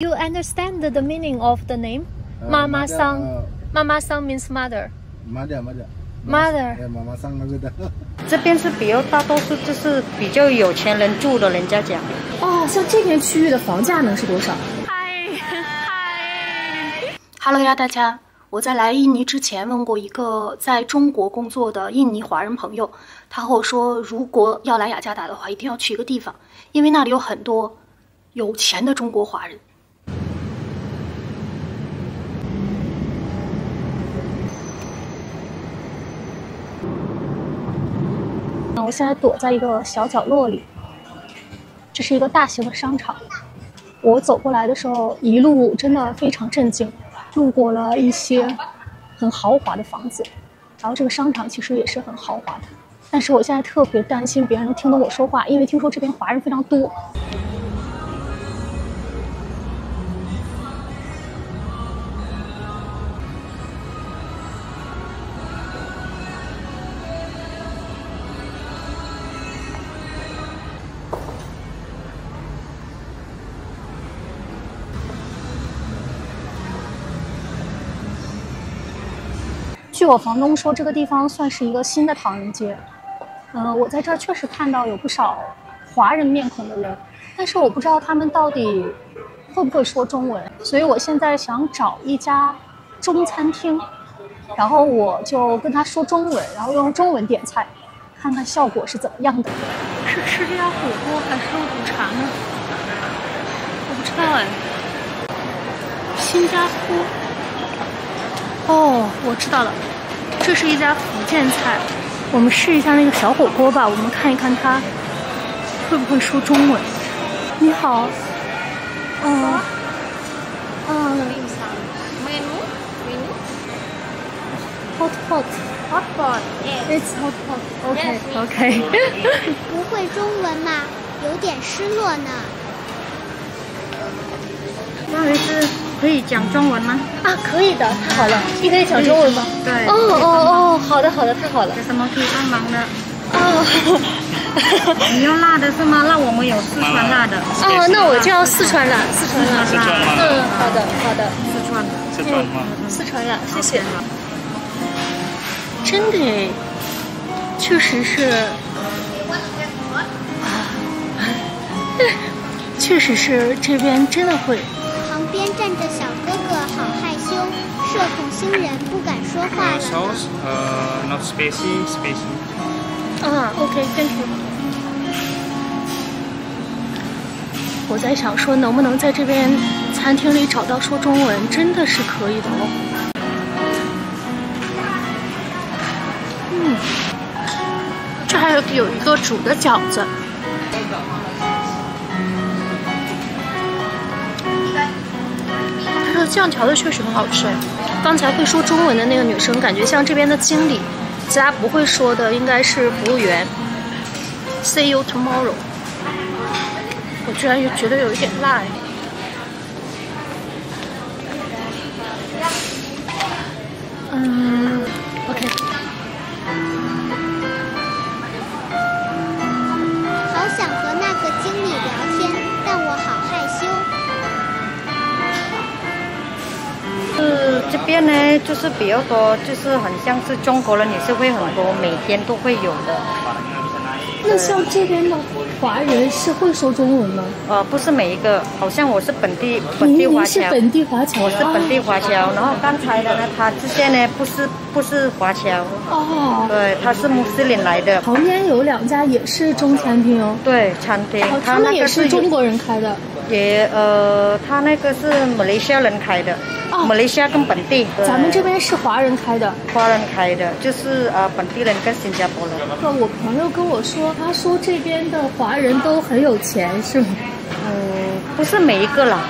You understand the meaning of the name? Mama Sang. Mama Sang means mother. Mother, mother. Mother. Yeah, Mama Sang 那个的。这边是比较大多数就是比较有钱人住的，人家讲。哦，像这片区域的房价能是多少？嗨嗨，Hello 呀，大家！我在来印尼之前问过一个在中国工作的印尼华人朋友，他和我说，如果要来雅加达的话，一定要去一个地方，因为那里有很多有钱的中国华人。我现在躲在一个小角落里，这是一个大型的商场。我走过来的时候，一路真的非常震惊，路过了一些很豪华的房子，然后这个商场其实也是很豪华的。但是我现在特别担心别人能听懂我说话，因为听说这边华人非常多。据我房东说，这个地方算是一个新的唐人街。嗯，我在这儿确实看到有不少华人面孔的人，但是我不知道他们到底会不会说中文。所以我现在想找一家中餐厅，然后我就跟他说中文，然后用中文点菜，看看效果是怎么样的。是吃这家火锅还是肉骨茶呢？我不知道哎。新加坡。哦，我知道了，这是一家福建菜。我们试一下那个小火锅吧，我们看一看它会不会说中文。你好，嗯，嗯，hot hot，hot pot，it's hot pot，OK，OK。不会中文吗？有点失落呢。不好意思。可以讲中文吗？啊，可以的，太好了！你可以讲中文吗？对。哦哦哦，好的好的，太好了。有什么可以帮忙的？哦。你要辣的是吗？那我们有四川辣的。哦，那我就要四川辣，四川辣。四川辣。嗯，好的好的。四川的。四川吗？四川辣，谢谢。真的，确实是。啊。确实是这边真的会。边站着小哥哥，好害羞，社恐星人不敢说话了。Sauce, uh, not spicy, spicy. 啊，OK，Thank you。我在想说，能不能在这边餐厅里找到说中文，真的是可以的哦。嗯，这还有有一个煮的饺子。酱调的确实很好吃。刚才会说中文的那个女生，感觉像这边的经理。其他不会说的应该是服务员。See you tomorrow。我居然觉得有一点辣。嗯边呢，就是比较多，就是很像是中国人也是会很多，每天都会有的。那像这边的华人是会说中文吗？呃，不是每一个，好像我是本地本地华侨。是本地华侨。我是本地华侨，然后刚才的呢，他之前呢不是不是华侨。哦。对，他是穆斯林来的。旁边有两家也是中餐厅哦。对，餐厅。他们也是中国人开的。也呃，他那个是马来西亚人开的。哦马来西亚跟本地，咱们这边是华人开的，华人开的，就是呃本地人跟新加坡人。那我朋友跟我说，他说这边的华人都很有钱，是吗？嗯，不是每一个啦。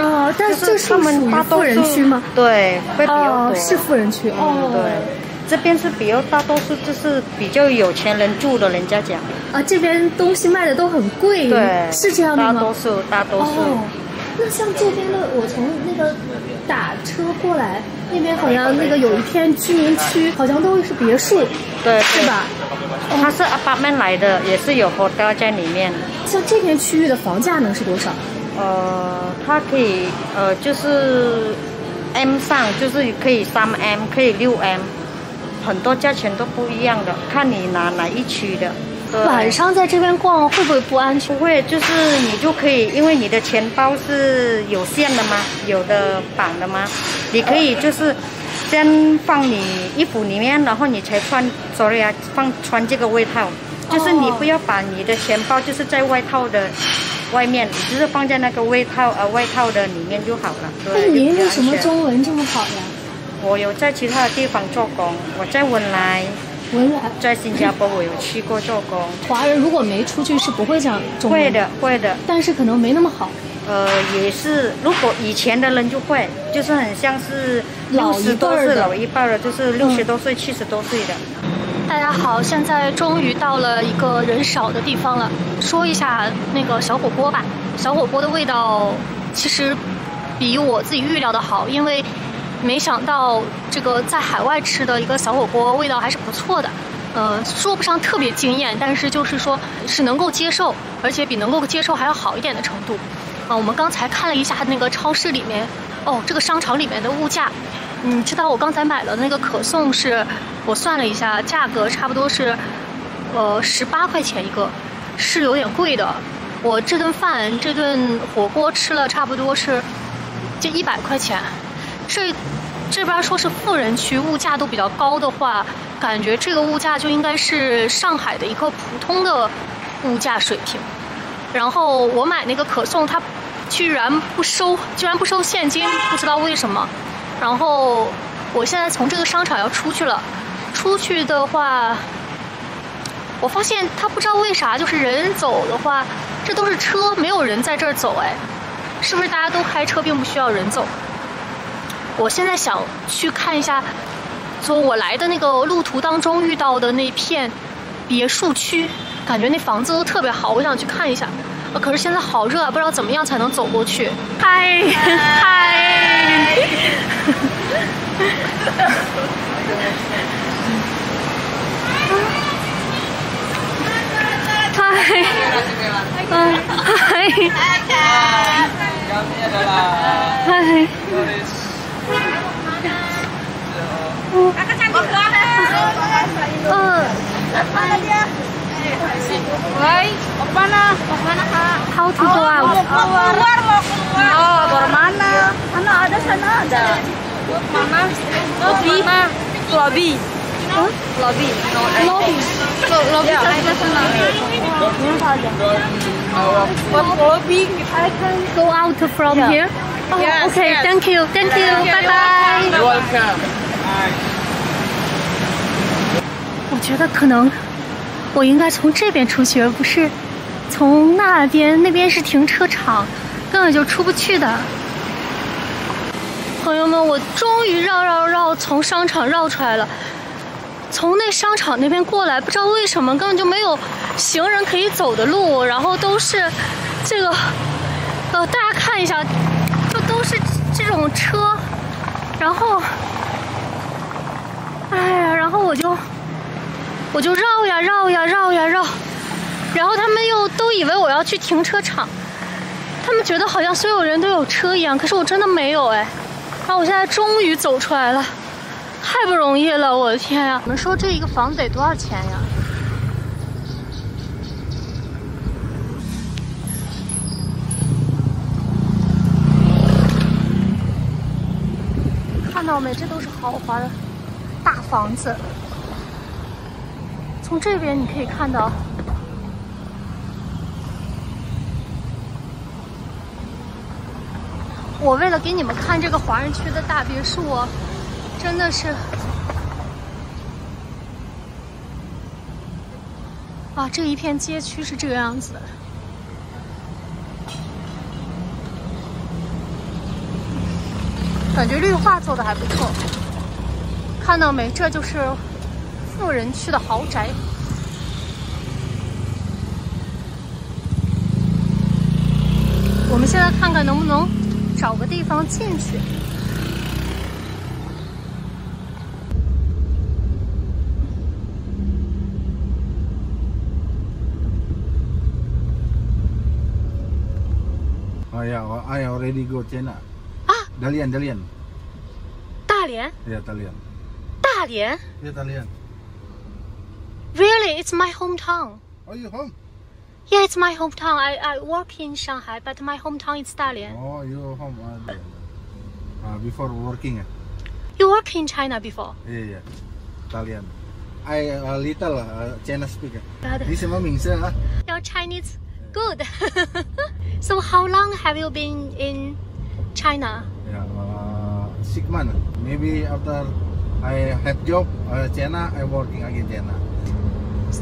啊，但是这是属于富人区吗？对，会比较多。是富人区哦。对。这边是比较大多数就是比较有钱人住的，人家讲。啊，这边东西卖的都很贵。对。是这样的吗？大多数，大多数。那像这边的，我从那个。打车过来，那边好像那个有一片居民区，好像都是别墅，对，是吧？它是 apartment 来的，也是有 hotel 在里面。像这片区域的房价能是多少？呃，它可以呃就是 M 上就是可以三 M，可以六 M，很多价钱都不一样的，看你拿哪一区的。对晚上在这边逛会不会不安全？不会，就是你就可以，因为你的钱包是有线的嘛，有的绑的嘛，你可以就是先放你衣服里面，然后你才穿，sorry 啊，放穿这个外套，就是你不要把你的钱包就是在外套的外面，你就是放在那个外套呃外套的里面就好了。那对，您为什么中文这么好呀？我有在其他的地方做工，我在文莱，文莱在新加坡我有去过做工，华人如果没出去是不会讲中文会，的会的。但是可能没那么好。呃，也是，如果以前的人就会，就是很像是老一辈六十多儿的是老一辈儿的，就是六十多岁、七十多岁的。大家好，现在终于到了一个人少的地方了。说一下那个小火锅吧，小火锅的味道其实比我自己预料的好，因为没想到这个在海外吃的一个小火锅味道还是不错的。呃，说不上特别惊艳，但是就是说是能够接受，而且比能够接受还要好一点的程度。啊，我们刚才看了一下那个超市里面，哦，这个商场里面的物价，你知道我刚才买了那个可颂是，我算了一下，价格差不多是，呃，十八块钱一个，是有点贵的。我这顿饭这顿火锅吃了差不多是，就一百块钱。这这边说是富人区，物价都比较高的话，感觉这个物价就应该是上海的一个普通的物价水平。然后我买那个可颂，它居然不收，居然不收现金，不知道为什么。然后我现在从这个商场要出去了，出去的话，我发现它不知道为啥，就是人走的话，这都是车，没有人在这儿走，哎，是不是大家都开车，并不需要人走？我现在想去看一下，从我来的那个路途当中遇到的那片别墅区，感觉那房子都特别好，我想去看一下。呃可是现在好热啊，不知道怎么样才能走过去。嗨。嗨，嗨，嗨，Kami adalah 嗨。turis Uh, Woi, mau mana? Mau mana kak? how to go out? Mau keluar, mau keluar. Oh, keluar mana? Sana ada, sana ada. Mana? Lobby. Lobby. Huh? Lobby. Lobby. Lobby sebelah sana. Buat lobby. I can go out from here. Oh, Yes, okay. yes. Thank you. Thank you. Bye bye. You're welcome. 我觉得可能我应该从这边出去，而不是从那边。那边是停车场，根本就出不去的。朋友们，我终于绕绕绕从商场绕出来了。从那商场那边过来，不知道为什么根本就没有行人可以走的路，然后都是这个，呃，大家看一下，就都是这种车，然后，然后我就我就绕呀绕呀绕呀绕，然后他们又都以为我要去停车场，他们觉得好像所有人都有车一样，可是我真的没有哎。然后我现在终于走出来了，太不容易了，我的天呀！你们说这一个房子得多少钱呀？看到没？这都是豪华的房子。从这边你可以看到，我为了给你们看这个华人区的大别墅哦，真的是，啊，这一片街区是这个样子的。感觉绿化做的还不错，看到没？这就是富人区的豪宅。我们现在看看能不能找个地方进去。哎呀，我哎呀，我 ready go 见了。啊，大连，大连。大连。哎呀，大连。大连 Yeah, Dalian. ，Really, it's my hometown. Oh, you home? Yeah, it's my hometown. I I work in Shanghai, but my hometown is 大连。 Oh, you home. Uh, Dalian. uh, before working. uh, You work in China before? Yeah, yeah. Dalian. I a little uh, China speaker. Got it. This is my 名字啊。 Your Chinese good. so how long have you been in China? Yeah, uh, six months. Maybe after I have job uh, China, I working again China.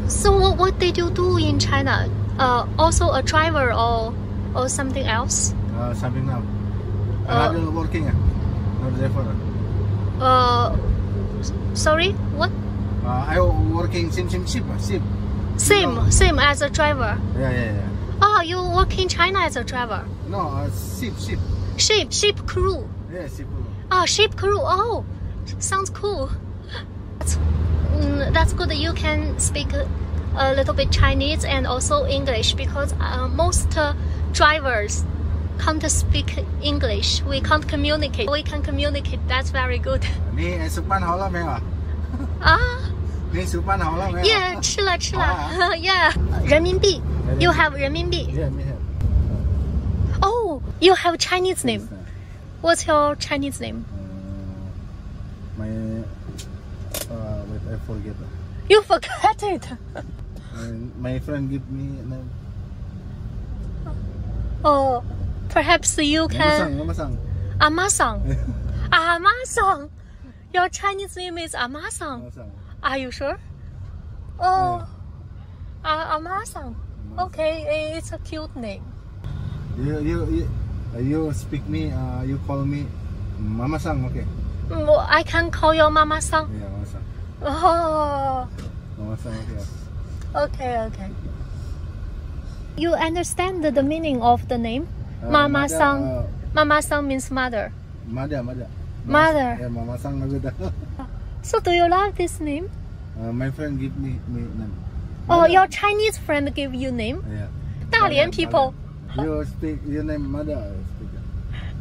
So what, what did you do in China? Uh, also a driver or or something else? Uh, something now. Uh, Another working. Uh, no driver. Uh, sorry, what? Uh, I working same same ship uh, ship. Same same as a driver. Yeah, yeah, yeah. Oh, you work in China as a driver. No, uh, ship ship. Ship ship crew. Yeah, ship. Crew. Oh, ship crew. Oh, sounds cool. That's, mm, that's good. You can speak a, a little bit Chinese and also English because uh, most uh, drivers can't speak English. We can't communicate. We can communicate. That's very good. 你呃吃饭好了没有啊？啊你吃饭好了没有？ ，Yeah，吃了吃了啊，Yeah，人民币，You have 人民币。 Yeah, me have. Oh, you have Chinese name. What's your Chinese name? My uh, wait, I forget. You forget it. My friend give me name. Oh, perhaps you can. Mama sang, Amasang. Amasang. Your Chinese name is Amasang. mama sang. Are you sure? Oh, uh, Amasang. Okay, it's a cute name. You you you, you speak me. Uh, you call me Mama sang. Okay. Well, I can call your Mama song. Yeah, Mama sang. Oh, Mama sang. Okay. okay, okay. You understand the meaning of the name? Uh, Mama mother, sang. uh, Mama song means mother. mother, mother. Mother. Yeah, Mama sang good. So do you like this name? uh, my friend give me me name. Oh, Mother. your Chinese friend give you name? Yeah. 大连 people. You speak your name mother.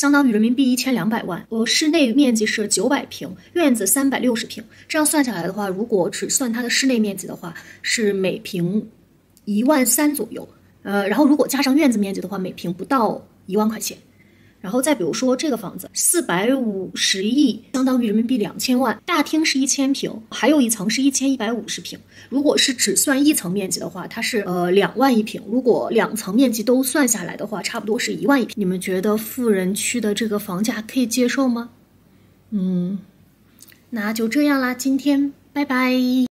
相当于人民币一千两百万。呃，室内面积是九百平，院子三百六十平。这样算下来的话，如果只算它的室内面积的话，是每平一万三左右。呃，然后如果加上院子面积的话，每平不到一万块钱。然后再比如说这个房子，四百五十亿，相当于人民币两千万。大厅是一千平，还有一层是一千一百五十平。如果是只算一层面积的话，它是呃两万一平。如果两层面积都算下来的话，差不多是一万一平。你们觉得富人区的这个房价可以接受吗？嗯，那就这样啦，今天拜拜。